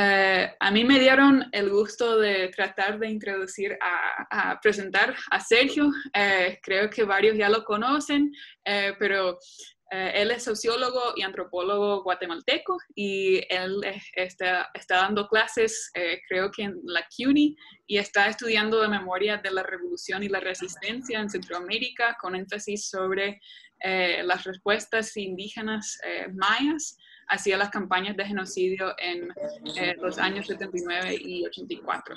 Eh, a mí me dieron el gusto de tratar de introducir a, presentar a Sergio. Eh, creo que varios ya lo conocen, eh, pero él es sociólogo y antropólogo guatemalteco y él está, está, dando clases, creo que en la CUNY, y está estudiando de memoria de la revolución y la resistencia en Centroamérica con énfasis sobre las respuestas indígenas mayas hacia las campañas de genocidio en eh, los años 79 y 84.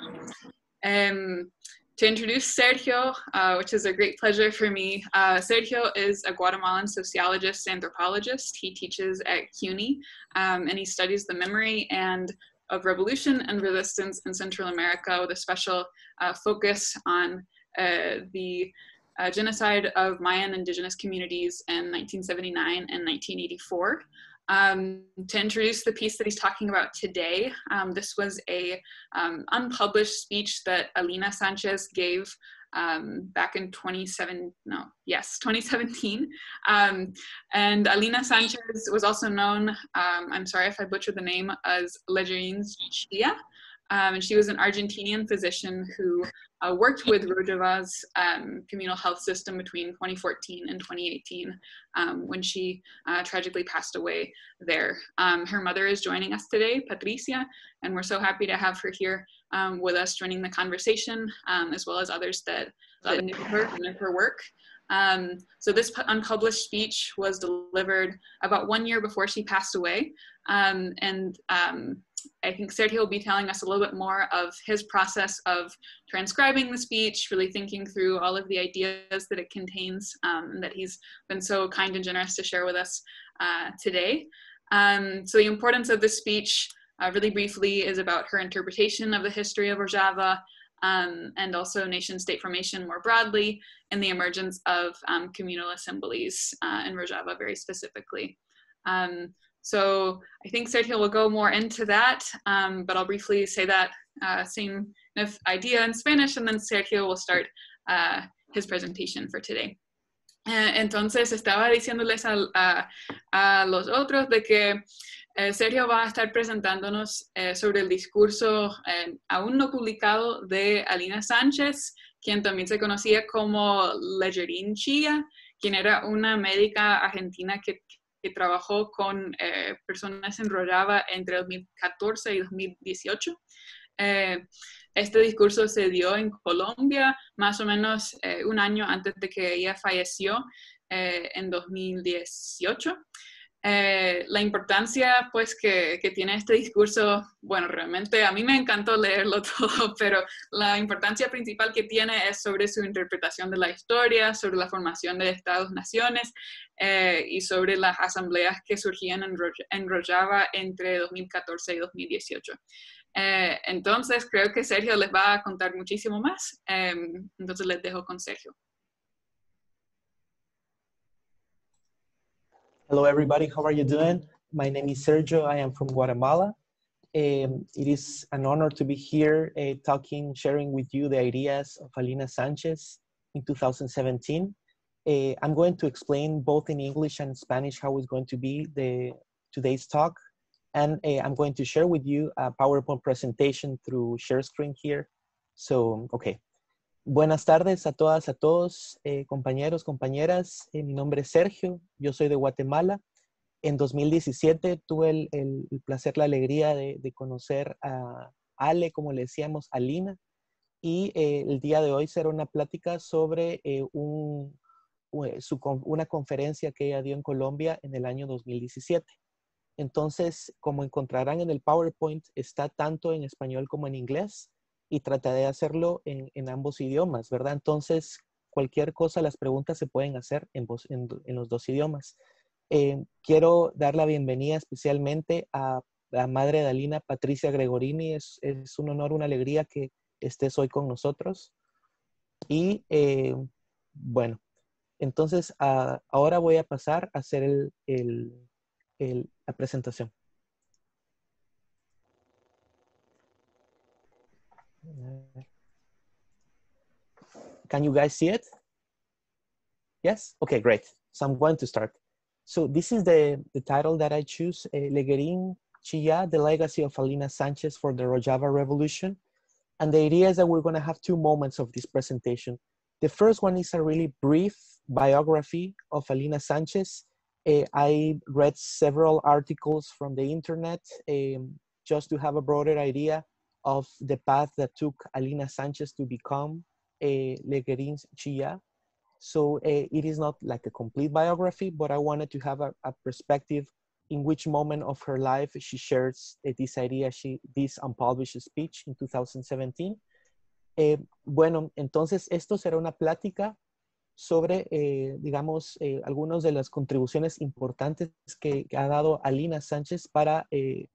Um, to introduce Sergio, uh, which is a great pleasure for me, uh, Sergio is a Guatemalan sociologist, anthropologist. He teaches at CUNY, um, and he studies the memory and of revolution and resistance in Central America with a special uh, focus on uh, the uh, genocide of Mayan indigenous communities in 1979 and 1984. Um, to introduce the piece that he's talking about today, um, this was a um, unpublished speech that Alina Sanchez gave um, back in 27, no, yes, 2017. Um, and Alina Sanchez was also known, um, I'm sorry if I butchered the name, as Legerine Chia. Um, and she was an Argentinian physician who uh, worked with Rojava's um, communal health system between 2014 and 2018 um, when she uh, tragically passed away there. Um, her mother is joining us today, Patricia, and we're so happy to have her here um, with us joining the conversation, um, as well as others that, that knew her and knew her work. Um, so this unpublished speech was delivered about one year before she passed away. Um, and um, I think Sergio will be telling us a little bit more of his process of transcribing the speech, really thinking through all of the ideas that it contains, um, that he's been so kind and generous to share with us uh, today. Um, so the importance of this speech, uh, really briefly, is about her interpretation of the history of Rojava, um, and also nation state formation more broadly, and the emergence of um, communal assemblies uh, in Rojava very specifically. Um, so I think Sergio will go more into that, um, but I'll briefly say that uh, same idea in Spanish, and then Sergio will start uh, his presentation for today. Eh, entonces estaba diciéndoles a, a, a, los otros de que eh, Sergio va a estar presentándonos eh, sobre el discurso eh, aún no publicado de Alina Sánchez, quien también se conocía como Legerin Chia, quien era una médica argentina que, que trabajó con eh, personas en entre 2014 y 2018. Eh, este discurso se dio en Colombia más o menos eh, un año antes de que ella falleció en 2018. Eh, la importancia pues que, que, tiene este discurso, bueno, realmente a mí me encantó leerlo todo, pero la importancia principal que tiene es sobre su interpretación de la historia, sobre la formación de Estados-naciones eh, y sobre las asambleas que surgían en, en Rojava entre 2014 y 2018. Eh, entonces, creo que Sergio les va a contar muchísimo más, entonces les dejo con Sergio. Hello, everybody. How are you doing? My name is Sergio. I am from Guatemala. Um, it is an honor to be here uh, talking, sharing with you the ideas of Alina Sanchez in 2017. Uh, I'm going to explain both in English and Spanish how it's going to be the today's talk. And uh, I'm going to share with you a PowerPoint presentation through share screen here. So, okay. Buenas tardes a todas, a todos, eh, compañeros, compañeras. Eh, mi nombre es Sergio, yo soy de Guatemala. En 2017 tuve el, placer, la alegría de, conocer a Ale, como le decíamos, a Lina. Y eh, el día de hoy será una plática sobre un, una conferencia que ella dio en Colombia en el año 2017. Entonces, como encontrarán en el PowerPoint, está tanto en español como en inglés y trataré de hacerlo en, en, ambos idiomas, ¿verdad? Entonces, cualquier cosa, las preguntas se pueden hacer en, en, los dos idiomas. Eh, quiero dar la bienvenida especialmente a la madre de Alina, Patricia Gregorini. Es, es un honor, una alegría que estés hoy con nosotros. Y eh, bueno, entonces ahora voy a pasar a hacer el, el, el, la presentación. Can you guys see it? Yes? Okay, great. So I'm going to start. So this is the, the title that I choose, uh, Legerin Çîya, the legacy of Alina Sanchez for the Rojava Revolution. And the idea is that we're going to have two moments of this presentation. The first one is a really brief biography of Alina Sanchez. Uh, I read several articles from the internet um, just to have a broader idea of the path that took Alina Sanchez to become a Leguerin's Chilla. So uh, it is not like a complete biography, but I wanted to have a, perspective in which moment of her life she shares uh, this idea, she, this unpublished speech in 2017. Eh, bueno, entonces esto será una plática sobre, eh, digamos, eh, algunas de las contribuciones importantes que, ha dado Alina Sánchez para eh,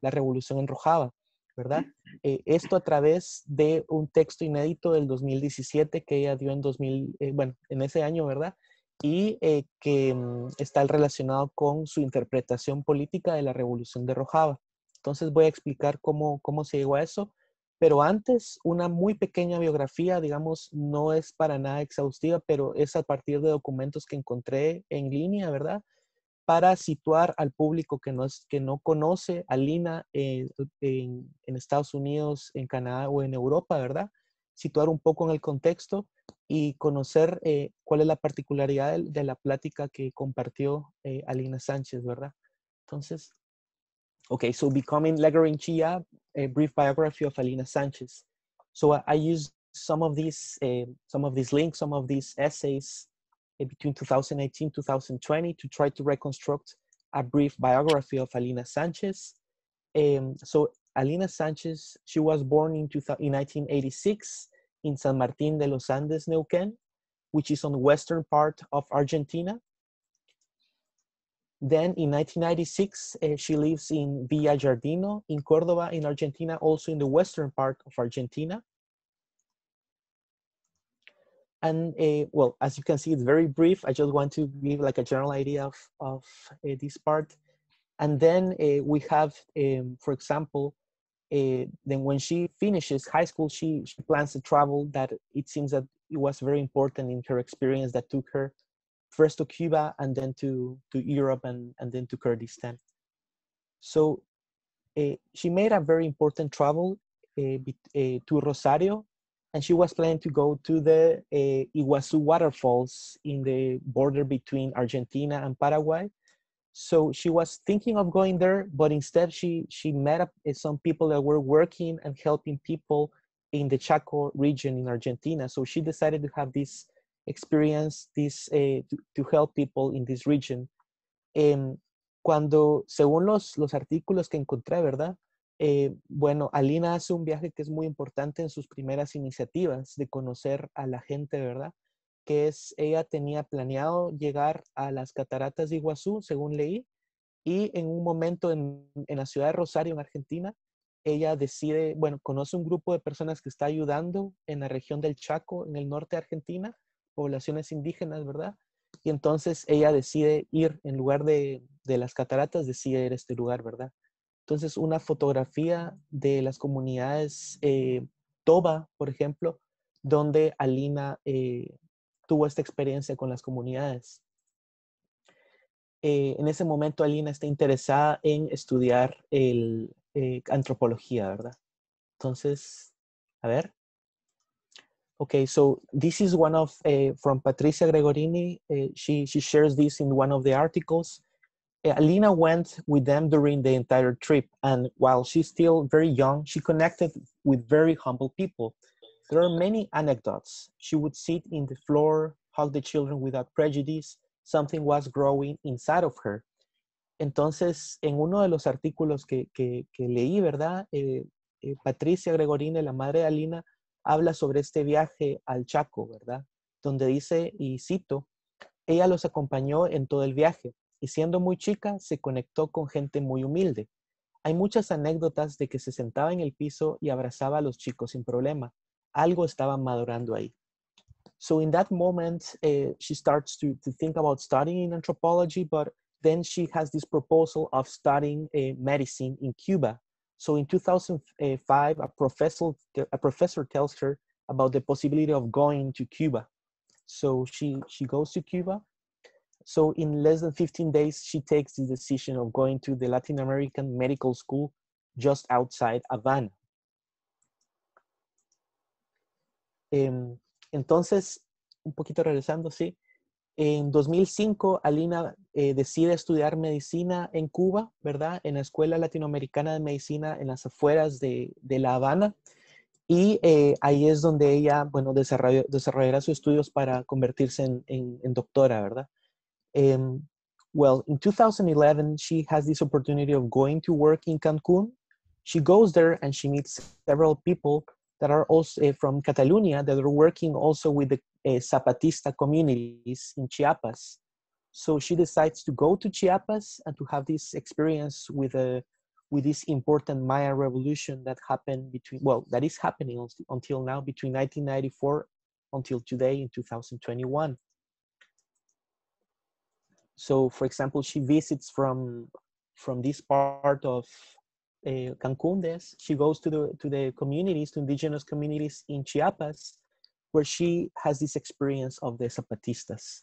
la revolución en Rojava. ¿Verdad? Eh, esto a través de un texto inédito del 2017 que ella dio en 2000, eh, bueno, en ese año, ¿verdad? Y eh, que mm, está relacionado con su interpretación política de la revolución de Rojava. Entonces voy a explicar cómo, cómo se llegó a eso. Pero antes, una muy pequeña biografía, digamos, no es para nada exhaustiva, pero es a partir de documentos que encontré en línea, ¿verdad? Para situar al público que no, es, que no conoce a Lina en, en, Estados Unidos, en Canadá o en Europa, ¿verdad? Situar un poco en el contexto y conocer eh, cuál es la particularidad de, la plática que compartió eh, Alina Sánchez, ¿verdad? Entonces, okay, so Becoming Leggering Chia, a brief biography of Alina Sánchez. So I, I used some of these, uh, some of these links, some of these essays between 2018 2020 to try to reconstruct a brief biography of Alina Sanchez. Um, so Alina Sanchez, she was born in, in 1986 in San Martín de los Andes, Neuquén, which is on the western part of Argentina. Then in 1996, uh, she lives in Villa Giardino in Cordoba in Argentina, also in the western part of Argentina. And uh, well, as you can see, it's very brief. I just want to give like a general idea of, of uh, this part. And then uh, we have, um, for example, then when she finishes high school, she, she plans to travel that it seems that it was very important in her experience that took her first to Cuba and then to, to Europe and, and then to Kurdistan. So she made a very important travel to Rosario and she was planning to go to the uh, Iguazu waterfalls in the border between Argentina and Paraguay. So she was thinking of going there, but instead she she met up with some people that were working and helping people in the Chaco region in Argentina. So she decided to have this experience, this uh, to, to, help people in this region. Um, cuando, según los, los artículos que encontré, ¿verdad? Eh, bueno, Alina hace un viaje que es muy importante en sus primeras iniciativas de conocer a la gente, ¿verdad? Que es, ella tenía planeado llegar a las cataratas de Iguazú, según leí, y en un momento en, en la ciudad de Rosario, en Argentina, ella decide, bueno, conoce un grupo de personas que está ayudando en la región del Chaco, en el norte de Argentina, poblaciones indígenas, ¿verdad? Y entonces ella decide ir, en lugar de, de las cataratas, decide ir a este lugar, ¿verdad? Entonces, una fotografía de las comunidades eh, Toba, por ejemplo, donde Alina eh, tuvo esta experiencia con las comunidades. Eh, en ese momento, Alina está interesada en estudiar el, antropología, ¿verdad? Entonces, a ver. Okay, so this is one of, from Patricia Gregorini. she, she shares this in one of the articles. Alina went with them during the entire trip, and while she's still very young, she connected with very humble people. There are many anecdotes. She would sit in the floor, hug the children without prejudice. Something was growing inside of her. Entonces, en uno de los artículos que, que, que leí, ¿verdad? Eh, eh, Patricia Gregorini, la madre de Alina, habla sobre este viaje al Chaco, ¿verdad? Donde dice, y cito, ella los acompañó en todo el viaje y siendo muy chica se conectó con gente muy humilde. Hay muchas anécdotas de que se sentaba en el piso y abrazaba a los chicos sin problema. Algo estaba madurando ahí. So in that moment, uh, she starts to, to think about studying anthropology, but then she has this proposal of studying uh, medicine in Cuba. So in 2005, a professor, a professor tells her about the possibility of going to Cuba. So she, she goes to Cuba So in less than 15 days, she takes the decision of going to the Latin American Medical School just outside Havana. Eh, entonces, un poquito regresando, sí. En 2005, Alina eh, decide estudiar medicina en Cuba, ¿verdad? En la Escuela Latinoamericana de Medicina en las afueras de, de La Habana. Y eh, ahí es donde ella, bueno, desarrollará sus estudios para convertirse en, en, en doctora, ¿verdad? Um, well, in 2011, she has this opportunity of going to work in Cancun. She goes there and she meets several people that are also uh, from Catalonia that are working also with the uh, Zapatista communities in Chiapas. So she decides to go to Chiapas and to have this experience with a with this important Maya revolution that happened between well that is happening until now between 1994 until today in 2021. So, for example, she visits from from this part of uh. She goes to the to the communities, to indigenous communities in Chiapas, where she has this experience of the Zapatistas.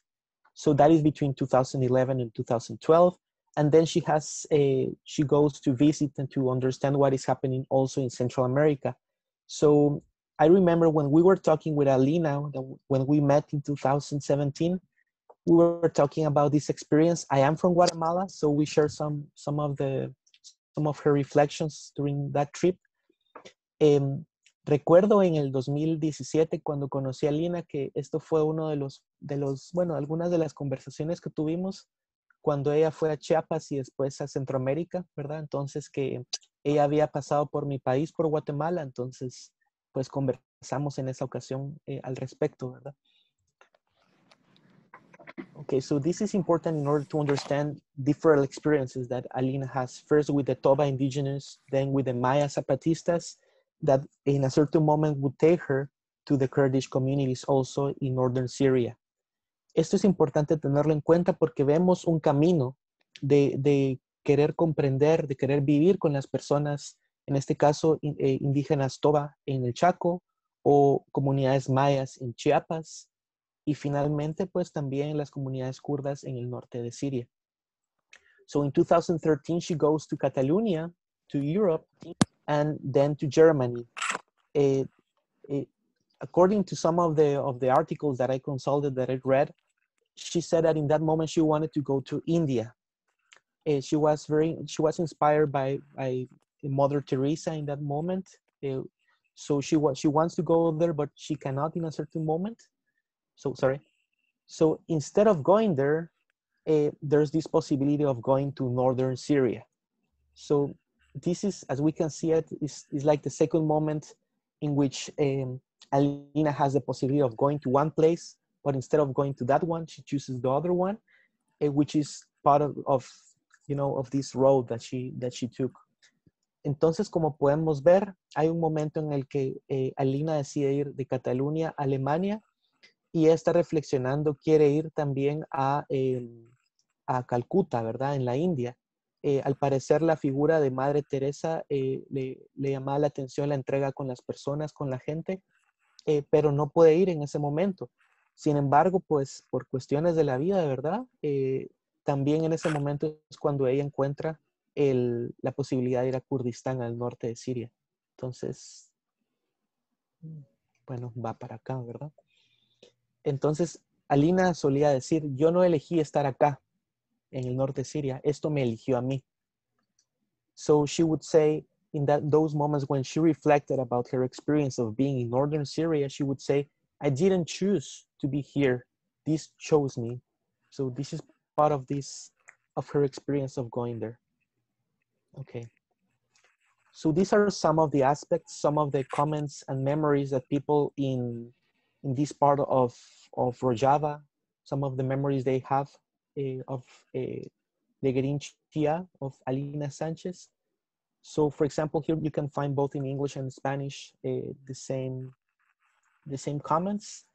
So that is between 2011 and 2012. And then she has a, she goes to visit and to understand what is happening also in Central America. So I remember when we were talking with Alina, when we met in 2017, we were talking about this experience. I am from Guatemala, so we share some some of the some of her reflections during that trip. Um, recuerdo en el 2017 cuando conocí a Lina que esto fue uno de los de los bueno algunas de las conversaciones que tuvimos cuando ella fue a Chiapas y después a Centroamérica, ¿verdad? Entonces que ella había pasado por mi país, por Guatemala, entonces pues conversamos en esa ocasión eh, al respecto, ¿verdad? Okay, so this is important in order to understand different experiences that Alina has, first with the Toba indigenous, then with the Maya Zapatistas, that in a certain moment would take her to the Kurdish communities also in northern Syria. Esto es importante tenerlo en cuenta porque vemos un camino de, de querer comprender, de querer vivir con las personas, en este caso eh, indígenas Toba en el Chaco o comunidades mayas en Chiapas y finalmente pues también las comunidades kurdas en el norte de Siria. So in 2013 she goes to Catalonia, to Europe, and then to Germany. Uh, uh, according to some of the of the articles that I consulted that I read, she said that in that moment she wanted to go to India. Uh, she was very she was inspired by by Mother Teresa in that moment. So she was she wants to go there, but she cannot in a certain moment. So sorry. So instead of going there, uh, there's this possibility of going to northern Syria. So this is, as we can see it, is, is like the second moment in which um, Alina has the possibility of going to one place but instead of going to that one, she chooses the other one, uh, which is part of, of, you know, of this road that she, that she took. Entonces, como podemos ver, hay un momento en el que eh, Alina decide ir de Cataluña a Alemania y está reflexionando, quiere ir también a, eh, a Calcuta, ¿verdad? En la India. Eh, al parecer la figura de Madre Teresa eh, le, le, llamaba la atención la entrega con las personas, con la gente, eh, pero no puede ir en ese momento. Sin embargo, pues por cuestiones de la vida, de verdad, también en ese momento es cuando ella encuentra el, la posibilidad de ir a Kurdistán, al norte de Siria. Entonces, bueno, va para acá, ¿verdad? Entonces, Alina solía decir, yo no elegí estar acá, en el norte de Siria, esto me eligió a mí. So she would say, in that, those moments when she reflected about her experience of being in northern Syria, she would say, I didn't choose to be here. This chose me. So this is part of this, of her experience of going there. Okay. So these are some of the aspects, some of the comments and memories that people in, in this part of, of Rojava, some of the memories they have uh, of uh, the Gerinchia of Alina Sanchez. So for example, here you can find both in English and Spanish uh, the same the same comments.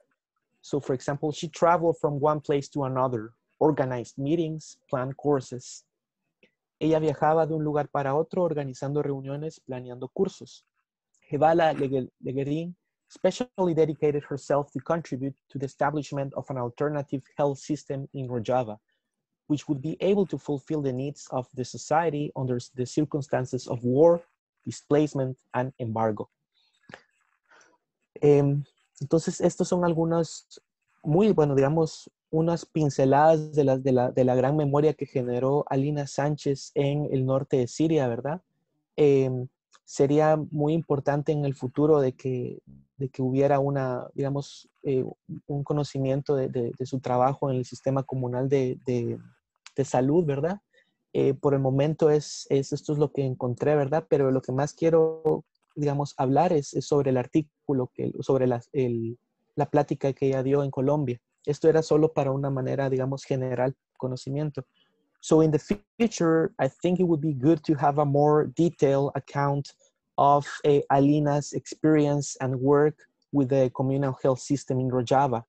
So for example, she traveled from one place to another, organized meetings, planned courses. Ella viajaba de un lugar para otro organizando reuniones, planeando cursos. Hevala Legerin specially dedicated herself to contribute to the establishment of an alternative health system in Rojava, which would be able to fulfill the needs of the society under the circumstances of war, displacement, and embargo. Eh, entonces, estos son algunos muy, bueno, digamos, unas pinceladas de la, de, la, de la, gran memoria que generó Alina Sánchez en el norte de Siria, ¿verdad? Eh, sería muy importante en el futuro de que, de que hubiera una, digamos, eh, un conocimiento de, su trabajo en el sistema comunal de, de salud, ¿verdad? Eh, por el momento es, es, esto es lo que encontré, ¿verdad? Pero lo que más quiero, digamos, hablar es, sobre el artículo, sobre la, la plática que ella dio en Colombia. Esto era solo para una manera, digamos, general conocimiento. So in the future, I think it would be good to have a more detailed account of uh, Alina's experience and work with the communal health system in Rojava.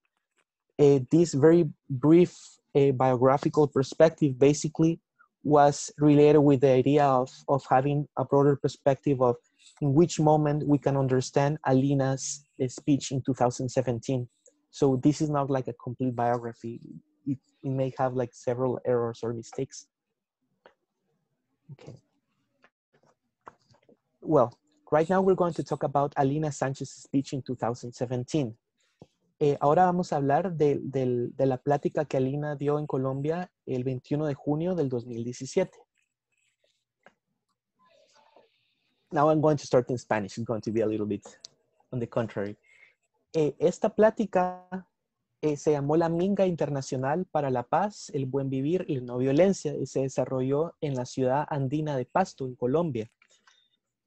Uh, this very brief uh, biographical perspective basically was related with the idea of, of having a broader perspective of in which moment we can understand Alina's speech in 2017. So this is not like a complete biography. It, it may have like several errors or mistakes. Okay. Well, right now we're going to talk about Alina Sanchez's speech in 2017. Eh, ahora vamos a hablar de, de, de, la plática que Alina dio en Colombia el 21 de junio del 2017. Now I'm going to start in Spanish. It's going to be a little bit on the contrary. Eh, esta plática eh, se llamó la Minga Internacional para la Paz, el Buen Vivir y la No Violencia y se desarrolló en la ciudad andina de Pasto, en Colombia.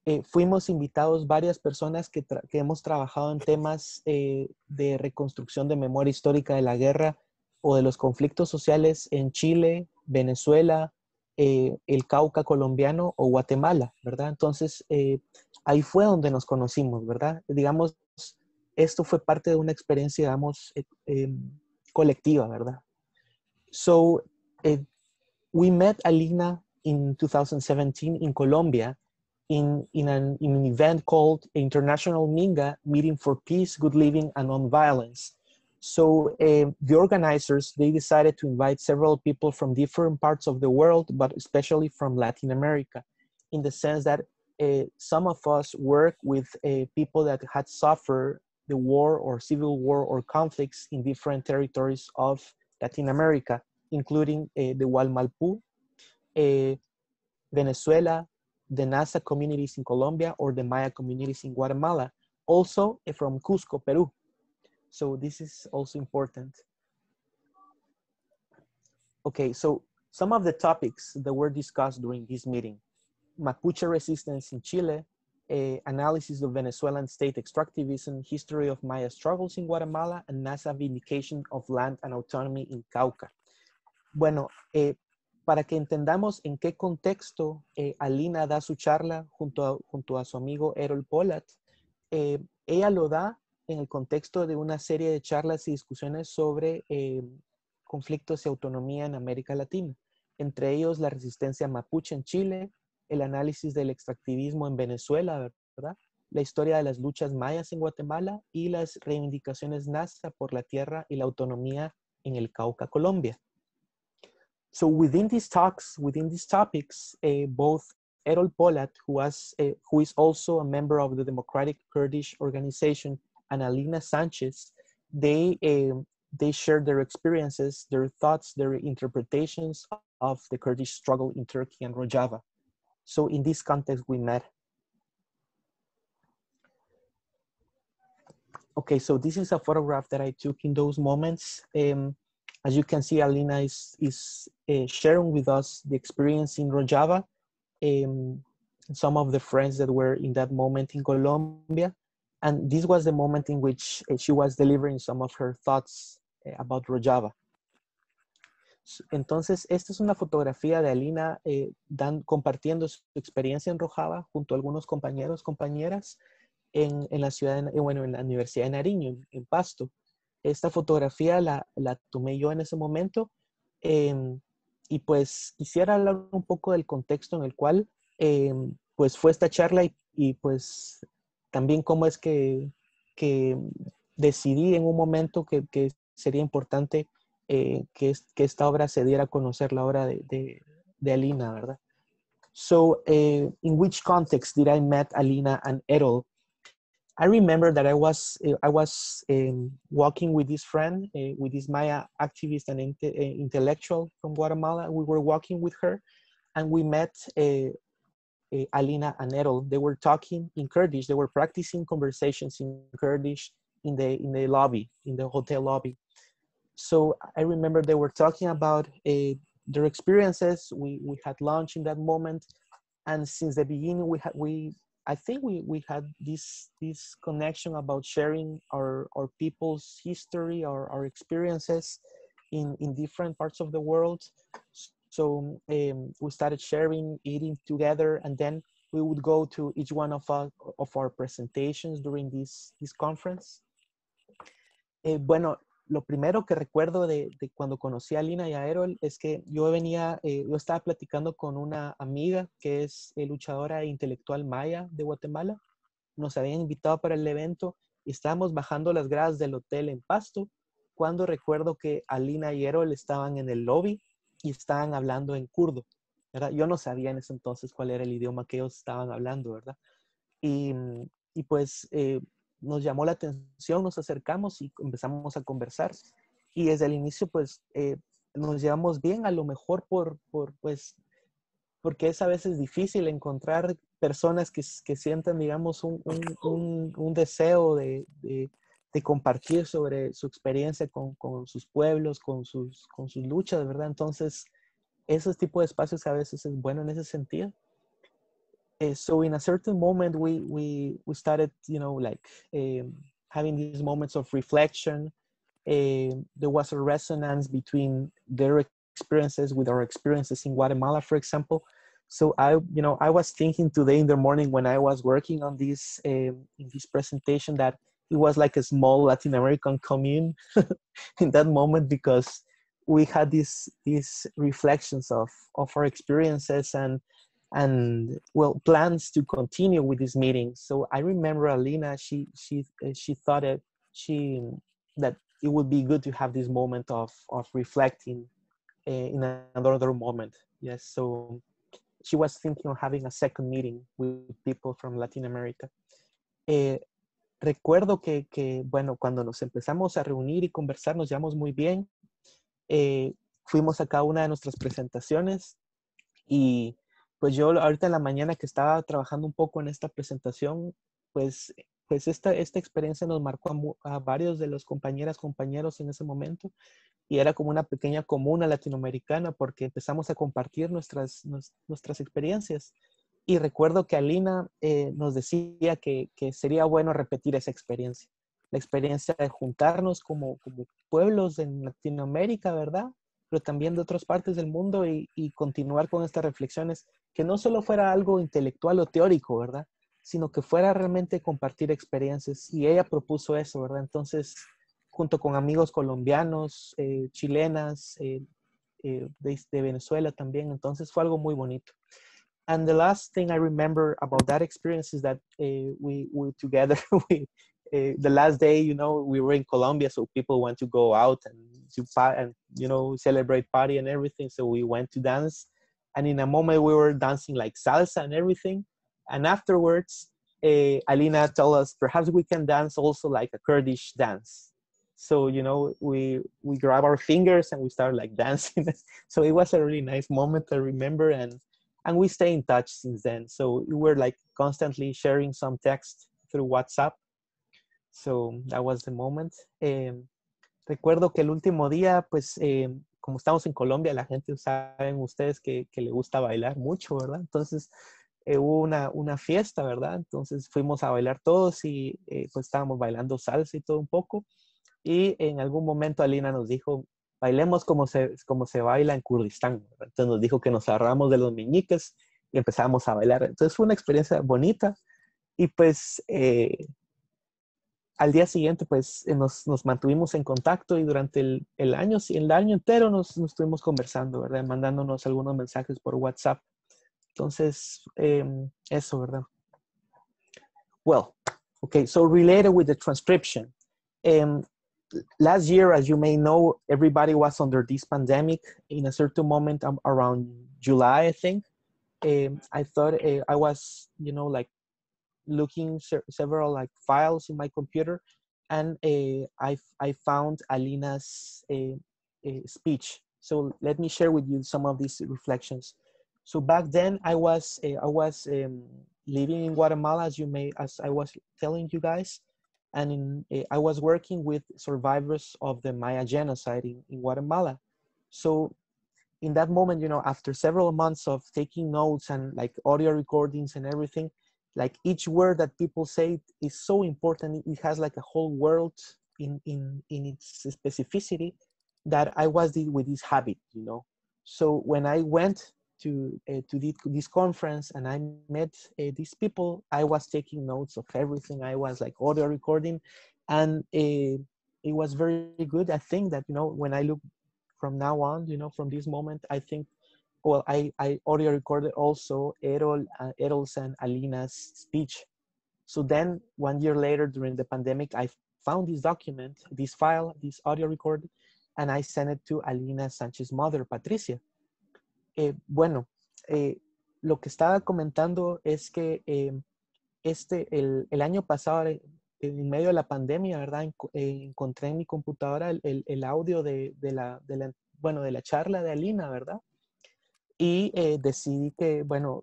Eh, fuimos invitados varias personas que, hemos trabajado en temas eh, de reconstrucción de memoria histórica de la guerra o de los conflictos sociales en Chile, Venezuela, el Cauca colombiano o Guatemala, ¿verdad? Entonces, ahí fue donde nos conocimos, ¿verdad? Digamos, esto fue parte de una experiencia, digamos, eh, colectiva, ¿verdad? So, we met Alina in 2017 in Colombia in, in, an, in an event called International Minga Meeting for Peace, Good Living, and Non-Violence. So uh, the organizers, they decided to invite several people from different parts of the world, but especially from Latin America, in the sense that uh, some of us work with uh, people that had suffered the war or civil war or conflicts in different territories of Latin America, including eh, the Wallmapu, eh, Venezuela, the NASA communities in Colombia, or the Maya communities in Guatemala, also eh, from Cusco, Peru. So this is also important. Okay, so some of the topics that were discussed during this meeting. Mapuche resistance in Chile, a analysis of Venezuelan state extractivism, history of Maya struggles in Guatemala, and NASA vindication of land and autonomy in Cauca. Bueno, eh, para que entendamos en qué contexto eh, Alina da su charla junto a, junto a su amigo Errol Polat, ella lo da en el contexto de una serie de charlas y discusiones sobre conflictos y autonomía en América Latina, entre ellos la resistencia mapuche en Chile, el análisis del extractivismo en Venezuela, ¿verdad? la historia de las luchas mayas en Guatemala y las reivindicaciones NASA por la tierra y la autonomía en el Cauca, Colombia. So within these talks, within these topics, uh, both Erol Polat, who, was, uh, who is also a member of the Democratic Kurdish Organization, and Alina Sanchez, they um, they shared their experiences, their thoughts, their interpretations of the Kurdish struggle in Turkey and Rojava. So in this context, we met. Okay, so this is a photograph that I took in those moments. Um, as you can see, Alina is, is uh, sharing with us the experience in Rojava, um, some of the friends that were in that moment in Colombia, and this was the moment in which eh, she was delivering some of her thoughts eh, about Rojava. Entonces, esta es una fotografía de Alina eh, compartiendo su experiencia en Rojava junto a algunos compañeros, compañeras en, en la ciudad, bueno, en la Universidad de Nariño, en, Pasto. Esta fotografía la, la, tomé yo en ese momento eh, y pues quisiera hablar un poco del contexto en el cual eh, pues fue esta charla y, y pues también cómo es que, que decidí en un momento que, que sería importante eh, que, que, esta obra se diera a conocer, la obra de, de, de Alina, ¿verdad? So, uh, in which context did I met Alina and Erol? I remember that I was uh, I was um, walking with this friend, uh, with this Maya activist and inte intellectual from Guatemala. We were walking with her, and we met Alina and Erol. They were talking in Kurdish. They were practicing conversations in Kurdish in the in the lobby, in the hotel lobby. So I remember they were talking about uh, their experiences. We we had lunch in that moment, and since the beginning, we had we I think we we had this this connection about sharing our our people's history, or our experiences in in different parts of the world. So um, we started sharing, eating together, and then we would go to each one of our, of our presentations during this, this conference. Eh, bueno, lo primero que recuerdo de, cuando conocí a Lina y a Erol es que yo venía, eh, yo estaba platicando con una amiga que es luchadora intelectual maya de Guatemala. Nos habían invitado para el evento y estábamos bajando las gradas del hotel en Pasto cuando recuerdo que Alina y Erol estaban en el lobby y estaban hablando en kurdo. Yo no sabía en ese entonces cuál era el idioma que ellos estaban hablando, ¿verdad? Y, y pues eh, nos llamó la atención, nos acercamos y empezamos a conversar. Y desde el inicio, pues, eh, nos llevamos bien, a lo mejor por, por, pues, porque es a veces difícil encontrar personas que, que sientan, digamos, un, un, un, deseo de, de, compartir sobre su experiencia con, con, sus pueblos, con sus, con sus luchas, ¿verdad? Entonces, esos tipos de espacios a veces es bueno en ese sentido. Uh, so in a certain moment we we we started you know like um, having these moments of reflection. Uh, there was a resonance between their experiences with our experiences in guatemala for example. So i you know i was thinking today in the morning when i was working on this in this presentation that it was like a small latin american commune in that moment because we had these these reflections of of our experiences and and well plans to continue with these meetings so i remember alina she she uh, she thought that she that it would be good to have this moment of of reflecting uh, in another moment. Yes so she was thinking of having a second meeting with people from latin america. Eh, recuerdo que, que, bueno cuando nos empezamos a reunir y conversar nos llevamos muy bien. Eh, fuimos a cada una de nuestras presentaciones y pues yo ahorita en la mañana que estaba trabajando un poco en esta presentación, pues, pues esta, esta experiencia nos marcó a, varios de los compañeras, compañeros en ese momento y era como una pequeña comuna latinoamericana porque empezamos a compartir nuestras, nuestras experiencias. Y recuerdo que Alina eh, nos decía que, que, sería bueno repetir esa experiencia, la experiencia de juntarnos como, como pueblos en Latinoamérica, ¿verdad? Pero también de otras partes del mundo y, y continuar con estas reflexiones que no solo fuera algo intelectual o teórico, ¿verdad? Sino que fuera realmente compartir experiencias. Y ella propuso eso, ¿verdad? Entonces, junto con amigos colombianos, eh, chilenas, eh, eh, de, Venezuela también. Entonces fue algo muy bonito. And the last thing I remember about that experience is that uh, we were together. we, uh, the last day, you know, we were in Colombia, so people want to go out and to and you know celebrate party and everything. So we went to dance and in a moment we were dancing like salsa and everything. And afterwards uh, alina told us perhaps we can dance also like a kurdish dance. So you know we we grab our fingers and we start like dancing. So it was a really nice moment i remember and and we stay in touch since then. So we were like constantly sharing some text through whatsapp. So that was the moment. Um, recuerdo que el último día pues como estamos en Colombia, la gente saben ustedes que, que le gusta bailar mucho, ¿verdad? Entonces eh, hubo una, una, fiesta, ¿verdad? Entonces fuimos a bailar todos y eh, pues estábamos bailando salsa y todo un poco. Y en algún momento Alina nos dijo, bailemos como se, como se baila en Kurdistán. Entonces nos dijo que nos agarramos de los meñiques y empezamos a bailar. Entonces fue una experiencia bonita y pues eh, al día siguiente, pues eh, nos, nos, mantuvimos en contacto y durante el, el, año, el año entero nos, nos, estuvimos conversando, ¿verdad? Mandándonos algunos mensajes por WhatsApp. Entonces, um, eso, ¿verdad? Well, okay, so related with the transcription. Um, last year, as you may know, everybody was under this pandemic. In a certain moment, um, around July, I think, um, I thought uh, I was, you know, like looking several like files in my computer, and uh, I I found Alina's uh, speech. So let me share with you some of these reflections. So back then, I was I was um, living in Guatemala, as you may, as I was telling you guys, and in, uh, I was working with survivors of the Maya genocide in, in Guatemala. So in that moment, you know, after several months of taking notes and like audio recordings and everything, like each word that people say is so important. It has like a whole world in in in its specificity that I was with this habit, you know. So when I went to uh, to the, this conference and I met uh, these people, I was taking notes of everything. I was like audio recording, and uh, it was very good. I think that you know when I look from now on, you know, from this moment, I think. Well, I, I audio recorded also Errol, uh, Errol's and Alina's speech. So then, one year later, during the pandemic, I found this document, this file, this audio record, and I sent it to Alina Sanchez's mother, Patricia. Eh, bueno, eh, lo que estaba comentando es que eh, este, el, el, año pasado, en medio de la pandemia, ¿verdad? encontré en mi computadora el, el, audio de, de, la, bueno, de la charla de Alina, ¿verdad? Y decidí que, bueno,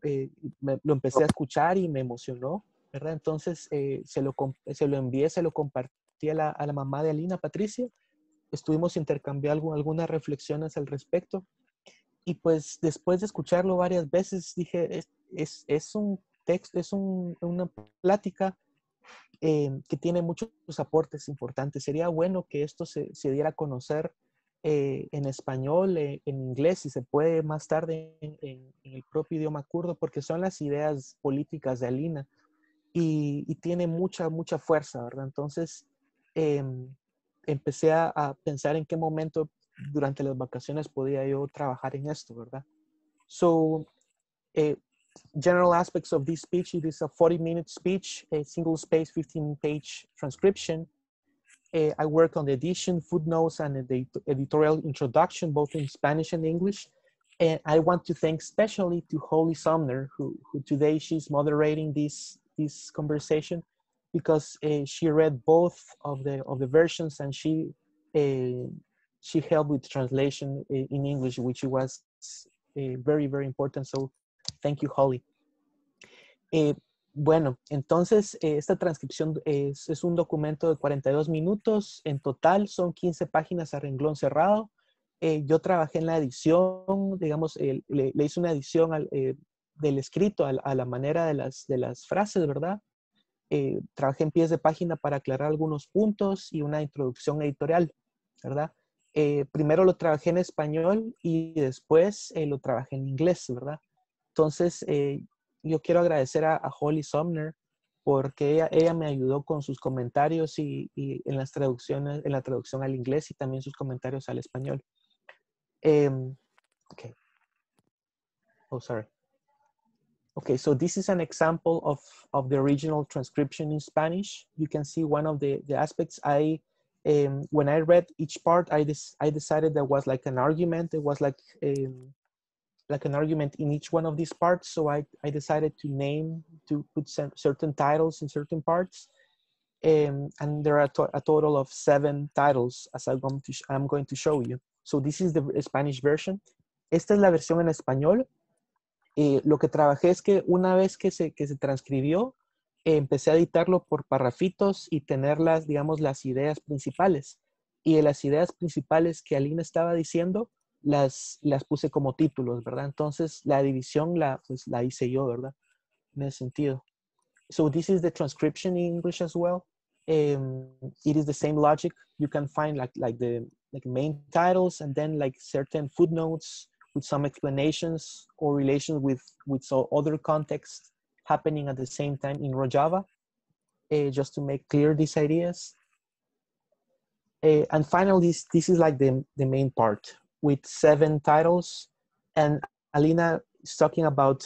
lo empecé a escuchar y me emocionó, ¿verdad? Entonces se, lo, se lo envié, se lo compartí a la, a la mamá de Alina, Patricia. Estuvimos intercambiando algunas reflexiones al respecto y pues después de escucharlo varias veces dije, es, es, es un texto, es un, una plática eh, que tiene muchos aportes importantes. Sería bueno que esto se, se diera a conocer eh, en español, eh, en inglés, y se puede más tarde en, en, el propio idioma kurdo, porque son las ideas políticas de Alina y, y tiene mucha, mucha fuerza, ¿verdad? Entonces, em, empecé a, a, pensar en qué momento durante las vacaciones podía yo trabajar en esto, ¿verdad? So, uh, general aspects of this speech, it is a 40-minute speech, a single-space 15-page transcription. Uh, I work on the edition, footnotes, and the editorial introduction, both in Spanish and English. And I want to thank especially to Holly Sumner, who, who today she's moderating this, this conversation because uh, she read both of the, of the versions and she uh, she helped with translation in English, which was very, very important. So thank you, Holly. Eh, bueno, entonces eh, esta transcripción es, un documento de 42 minutos. En total son 15 páginas a renglón cerrado. yo trabajé en la edición, digamos, le, hice una edición al, del escrito a, la manera de las, de las frases, ¿verdad? trabajé en pies de página para aclarar algunos puntos y una introducción editorial, ¿verdad? Eh, primero lo trabajé en español y después eh, lo trabajé en inglés, ¿verdad? Entonces, eh, yo quiero agradecer a, Holly Sumner porque ella, me ayudó con sus comentarios y, en las traducciones, en la traducción al inglés y también sus comentarios al español. Um, okay. Oh, sorry. Okay, so this is an example of, of the original transcription in Spanish. You can see one of the, the aspects I um, when I read each part, I I decided there was like an argument. It was like um, like an argument in each one of these parts. So I I decided to name to put some, certain titles in certain parts, um, and there are a total of seven titles as I'm going to I'm going to show you. So this is the Spanish version. Esta es la versión en español. Eh, lo que trabajé es que una vez que se, que se transcribió, empecé a editarlo por parrafitos y tener las, digamos, las ideas principales. Y de las ideas principales que Alina estaba diciendo, las, las puse como títulos, ¿verdad? Entonces, la división la, pues, la hice yo, ¿verdad? En ese sentido. So this is the transcription in English as well. Um, it is the same logic. You can find like, like the like main titles and then like certain footnotes with some explanations or relations with, with so other contexts happening at the same time in Rojava, uh, just to make clear these ideas. Uh, and finally, this, this is like the, the main part with seven titles. And Alina is talking about,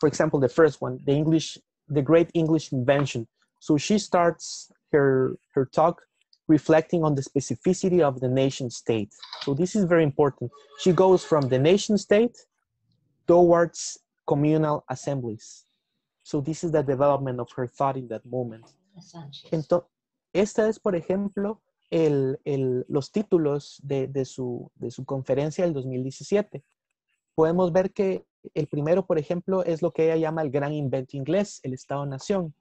for example, the first one, the English, the great English invention. So she starts her, her talk reflecting on the specificity of the nation state. So this is very important. She goes from the nation state towards communal assemblies. So this is the development of her thought in that moment. Entonces, esta es, por ejemplo, los títulos de, su, conferencia del 2017. Podemos ver que el primero, por ejemplo, es lo que ella llama el gran invento inglés, el Estado-Nación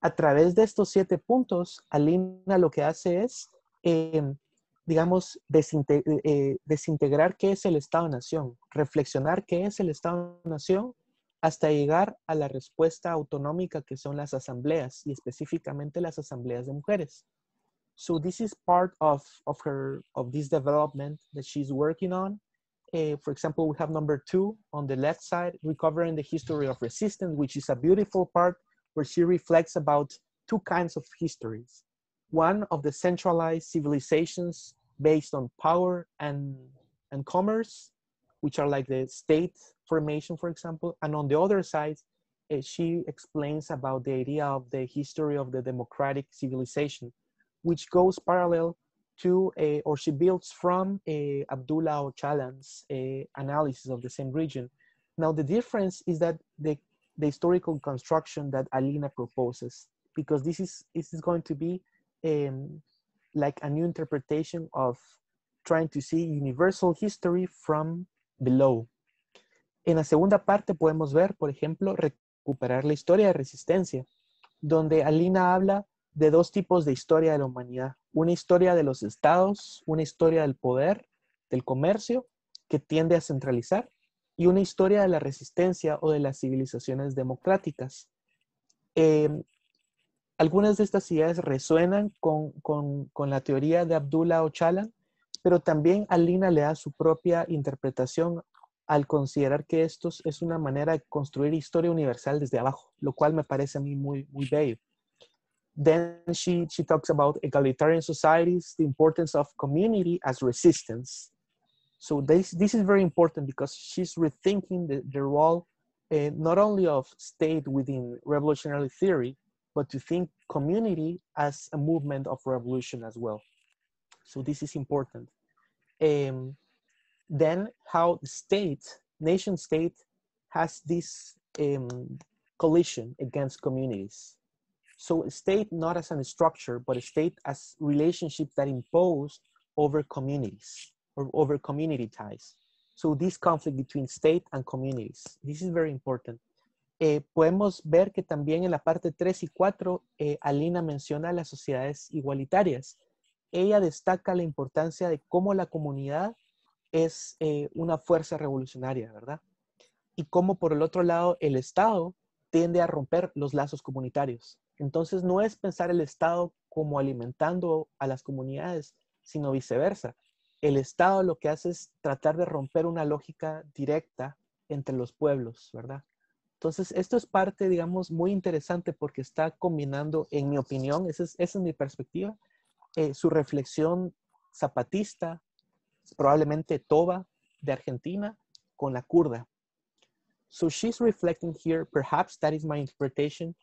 a través de estos siete puntos, Alina lo que hace es, em, digamos, eh, desintegrar qué es el Estado-Nación, reflexionar qué es el Estado-Nación hasta llegar a la respuesta autonómica que son las asambleas y específicamente las asambleas de mujeres. So this is part of, of her, of this development that she's working on. Uh, for example, we have number two on the left side, recovering the history of resistance, which is a beautiful part where she reflects about two kinds of histories. One of the centralized civilizations based on power and, and commerce, which are like the state formation, for example. And on the other side, uh, she explains about the idea of the history of the democratic civilization, which goes parallel to, a, or she builds from a Abdullah a analysis of the same region. Now, the difference is that the the historical construction that Alina proposes, because this is, this is going to be um, like a new interpretation of trying to see universal history from below. En la segunda parte podemos ver, por ejemplo, recuperar la historia de resistencia, donde Alina habla de dos tipos de historia de la humanidad. Una historia de los estados, una historia del poder, del comercio, que tiende a centralizar, y una historia de la resistencia o de las civilizaciones democráticas. Em, algunas de estas ideas resuenan con, la teoría de Abdullah Ocalan, pero también Alina le da su propia interpretación al considerar que esto es una manera de construir historia universal desde abajo, lo cual me parece a mí muy, muy bello. Then she, she talks about egalitarian societies, the importance of community as resistance, So this, this is very important because she's rethinking the, the role uh, not only of state within revolutionary theory, but to think community as a movement of revolution as well. So this is important. Um, then how the state, nation state, has this um, collision against communities. So state not as a structure, but state as relationships that impose over communities or over community ties. So this conflict between state and communities, this is very important. Eh, podemos ver que también en la parte 3 y 4, eh, Alina menciona las sociedades igualitarias. Ella destaca la importancia de cómo la comunidad es eh, una fuerza revolucionaria, ¿verdad? Y cómo por el otro lado el Estado tiende a romper los lazos comunitarios. Entonces no es pensar el Estado como alimentando a las comunidades, sino viceversa el Estado lo que hace es tratar de romper una lógica directa entre los pueblos, ¿verdad? Entonces, esto es parte, digamos, muy interesante porque está combinando, en mi opinión, esa es, mi perspectiva, eh, su reflexión zapatista, probablemente toba de Argentina, con la kurda. So she's reflecting here, perhaps that is my interpretation,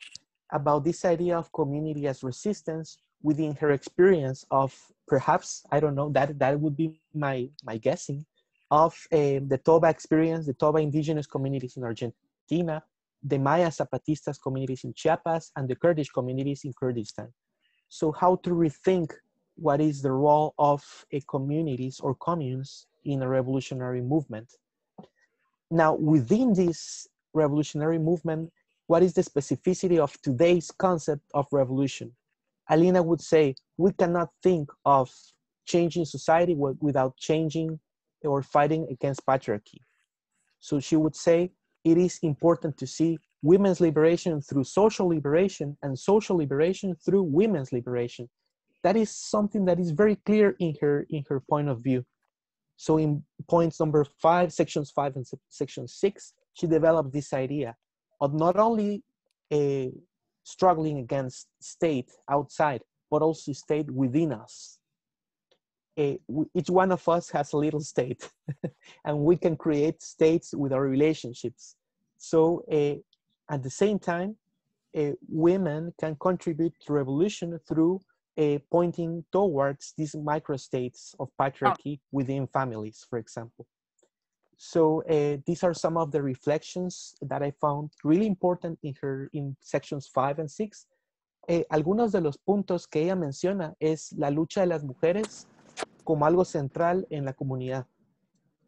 about this idea of community as resistance within her experience of perhaps i don't know that that would be my my guessing of uh, the toba experience the toba indigenous communities in argentina the maya zapatistas communities in chiapas and the kurdish communities in kurdistan. So how to rethink what is the role of a communities or communes in a revolutionary movement? Now within this revolutionary movement what is the specificity of today's concept of revolution Alina would say, we cannot think of changing society without changing or fighting against patriarchy. So she would say, it is important to see women's liberation through social liberation and social liberation through women's liberation. That is something that is very clear in her, in her point of view. So in points number five, sections five and section six, she developed this idea of not only a struggling against state outside, but also state within us. Uh, each one of us has a little state, and we can create states with our relationships. So uh, at the same time, uh, women can contribute to revolution through uh, pointing towards these microstates of patriarchy within families, for example. So uh, these are some of the reflections that I found really important in her in sections five and six. Eh, algunos de los puntos que ella menciona es la lucha de las mujeres como algo central en la comunidad,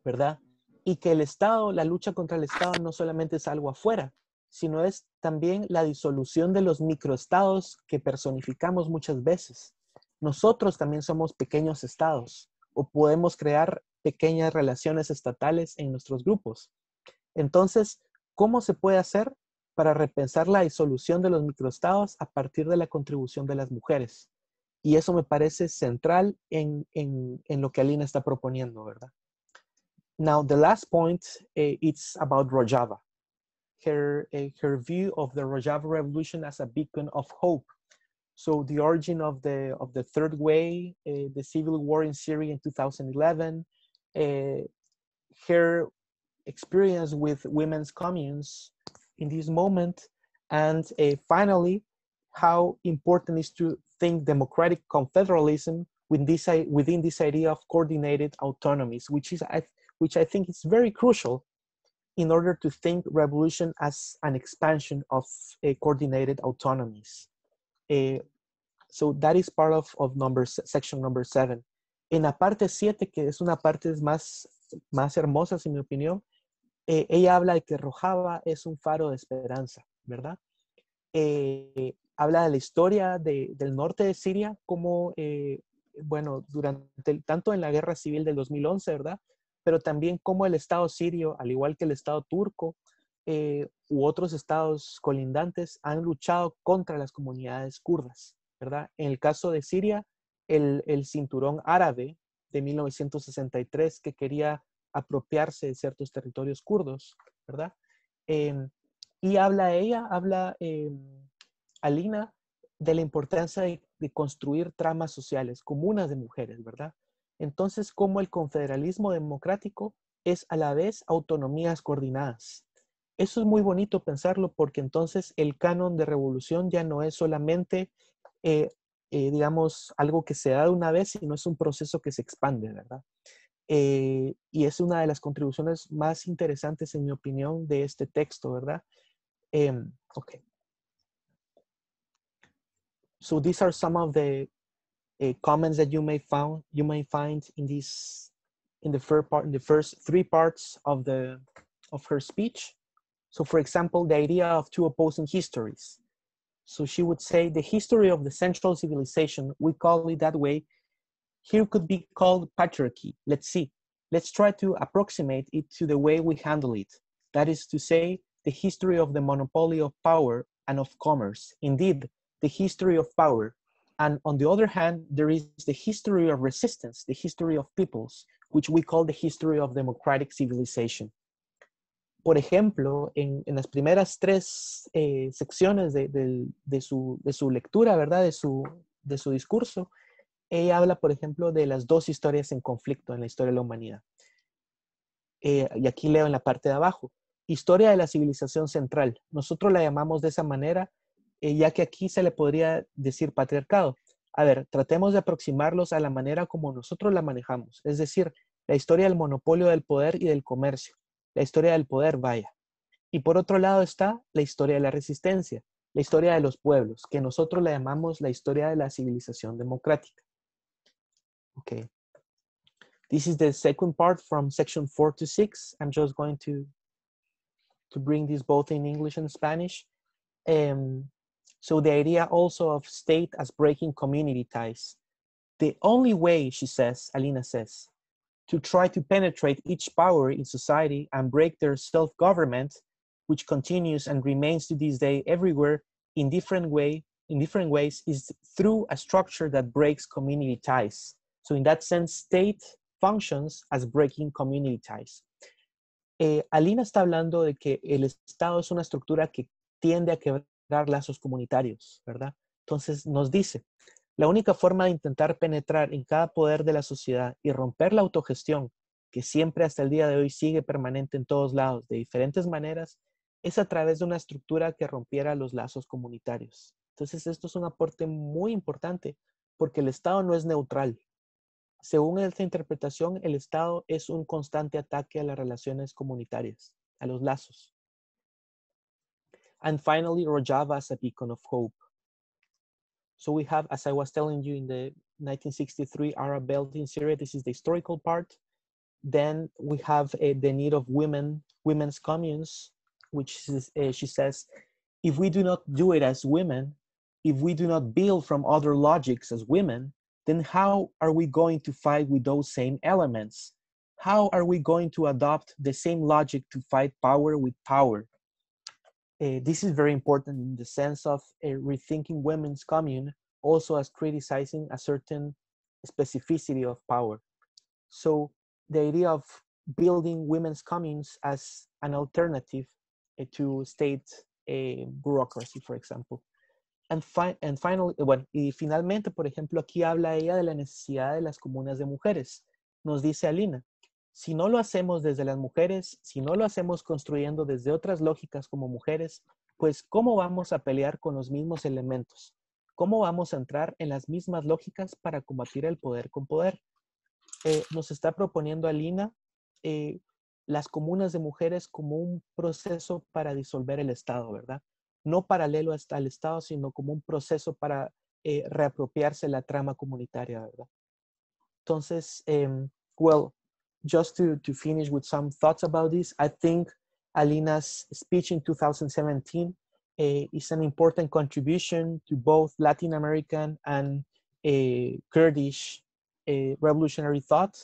¿verdad? Y que el Estado, la lucha contra el Estado no solamente es algo afuera, sino es también la disolución de los microestados que personificamos muchas veces. Nosotros también somos pequeños estados o podemos crear pequeñas relaciones estatales en nuestros grupos. Entonces, ¿cómo se puede hacer para repensar la disolución de los microestados a partir de la contribución de las mujeres? Y eso me parece central en, en, lo que Alina está proponiendo, ¿verdad? Now, the last point, uh, it's about Rojava. Her, uh, her view of the Rojava Revolution as a beacon of hope. So the origin of the, of the third way, uh, the civil war in Syria in 2011, uh, her experience with women's communes in this moment, and uh, finally, how important is to think democratic confederalism within this, within this idea of coordinated autonomies, which is which I think is very crucial in order to think revolution as an expansion of uh, coordinated autonomies. Uh, so that is part of, of number, section number seven. En la parte 7, que es una parte más, más hermosa, en mi opinión, eh, ella habla de que Rojava es un faro de esperanza, ¿verdad? Eh, habla de la historia de, del norte de Siria, como, eh, bueno, durante, tanto en la guerra civil del 2011, ¿verdad? Pero también como el Estado sirio, al igual que el Estado turco, u otros estados colindantes han luchado contra las comunidades kurdas, ¿verdad? En el caso de Siria, el, cinturón árabe de 1963 que quería apropiarse de ciertos territorios kurdos, ¿verdad? Em, y habla ella, habla eh, Alina de la importancia de, de, construir tramas sociales, comunas de mujeres, ¿verdad? Entonces, como el confederalismo democrático es a la vez autonomías coordinadas. Eso es muy bonito pensarlo porque entonces el canon de revolución ya no es solamente eh, eh, digamos, algo que se da de una vez y no es un proceso que se expande, ¿verdad? Eh, y es una de las contribuciones más interesantes, en mi opinión, de este texto, ¿verdad? Um, okay. So these are some of the uh, comments that you may found you may find in this in the first part in the first three parts of the of her speech. So, for example, the idea of two opposing histories. So she would say the history of the central civilization, we call it that way, here could be called patriarchy. Let's see. Let's try to approximate it to the way we handle it. That is to say, the history of the monopoly of power and of commerce. Indeed, the history of power. And on the other hand, there is the history of resistance, the history of peoples, which we call the history of democratic civilization. Por ejemplo, en, las primeras tres eh, secciones de, su, lectura, ¿verdad? De su, discurso, ella habla, por ejemplo, de las dos historias en conflicto en la historia de la humanidad. Eh, y aquí leo en la parte de abajo. Historia de la civilización central. Nosotros la llamamos de esa manera, eh, ya que aquí se le podría decir patriarcado. A ver, tratemos de aproximarlos a la manera como nosotros la manejamos, es decir, la historia del monopolio del poder y del comercio la historia del poder, vaya. Y por otro lado está la historia de la resistencia, la historia de los pueblos, que nosotros le llamamos la historia de la civilización democrática. Okay. This is the second part from section four to six. I'm just going to, to bring this both in English and Spanish. Um, so the idea also of state as breaking community ties. The only way, she says, Alina says, to try to penetrate each power in society and break their self-government, which continues and remains to this day everywhere in different way in different ways is through a structure that breaks community ties. So in that sense, state functions as breaking community ties. Eh, Alina está hablando de que el Estado es una estructura que tiende a quebrar lazos comunitarios, ¿verdad? Entonces nos dice, La única forma de intentar penetrar en cada poder de la sociedad y romper la autogestión, que siempre hasta el día de hoy sigue permanente en todos lados de diferentes maneras, es a través de una estructura que rompiera los lazos comunitarios. Entonces, esto es un aporte muy importante porque el Estado no es neutral. Según esta interpretación, el Estado es un constante ataque a las relaciones comunitarias, a los lazos. And finally, Rojava as a beacon of hope. So we have, as I was telling you, in the 1963 Arab Belt in Syria, this is the historical part. Then we have uh, the need of women, women's communes, which is, uh, she says, if we do not do it as women, if we do not build from other logics as women, then how are we going to fight with those same elements? How are we going to adopt the same logic to fight power with power? Uh, this is very important in the sense of uh, rethinking women's commune also as criticizing a certain specificity of power. So the idea of building women's communes as an alternative uh, to state bureaucracy, for example. And, fi and finally, bueno, y finalmente, por ejemplo, aquí habla ella de la necesidad de las comunas de mujeres. Nos dice Alina, si no lo hacemos desde las mujeres, si no lo hacemos construyendo desde otras lógicas como mujeres, pues ¿cómo vamos a pelear con los mismos elementos? ¿Cómo vamos a entrar en las mismas lógicas para combatir el poder con poder? Eh, nos está proponiendo Alina eh, las comunas de mujeres como un proceso para disolver el Estado, ¿verdad? No paralelo al Estado, sino como un proceso para eh, reapropiarse la trama comunitaria, ¿verdad? Entonces, um, well, just to, to finish with some thoughts about this, I think Alina's speech in 2017 uh, eh, is an important contribution to both Latin American and uh, Kurdish uh, revolutionary thought.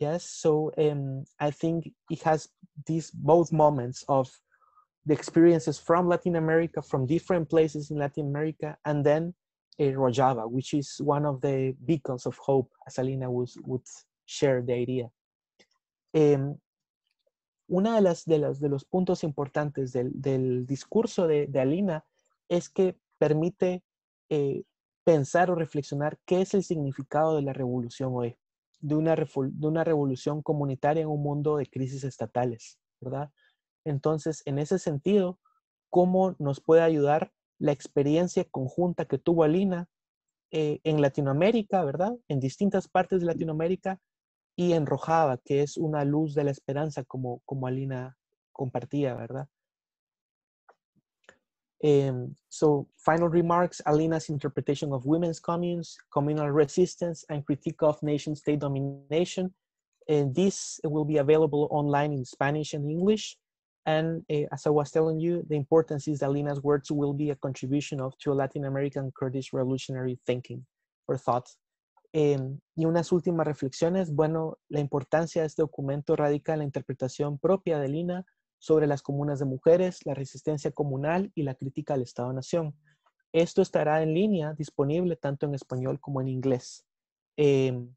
Yes, so um, I think it has these both moments of the experiences from Latin America, from different places in Latin America, and then Rojava, which is one of the beacons of hope, as Alina would, would share the idea. Um, una de las, de las de los puntos importantes del, del discurso de, de, Alina es que permite eh, pensar o reflexionar qué es el significado de la revolución hoy de una, de una revolución comunitaria en un mundo de crisis estatales, ¿verdad? Entonces, en ese sentido, ¿cómo nos puede ayudar la experiencia conjunta que tuvo Alina eh, en Latinoamérica, ¿verdad? En distintas partes de Latinoamérica y en Rojava, que es una luz de la esperanza, como, como Alina compartía, ¿verdad? Um, so final remarks, Alina's interpretation of women's communes, communal resistance, and critique of nation-state domination. And this will be available online in Spanish and English. And uh, as I was telling you, the importance is that Alina's words will be a contribution of to Latin American Kurdish revolutionary thinking or thought. Um, y unas últimas reflexiones. Bueno, la importancia de este documento radica en la interpretación propia de Alina sobre las comunas de mujeres, la resistencia comunal y la crítica al Estado-Nación. Esto estará en línea, disponible tanto en español como en inglés. Em,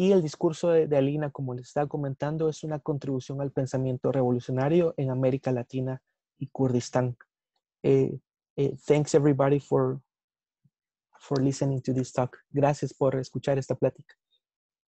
y el discurso de, Alina, como les estaba comentando, es una contribución al pensamiento revolucionario en América Latina y Kurdistán. Eh, eh, thanks everybody for, for listening to this talk. Gracias por escuchar esta plática.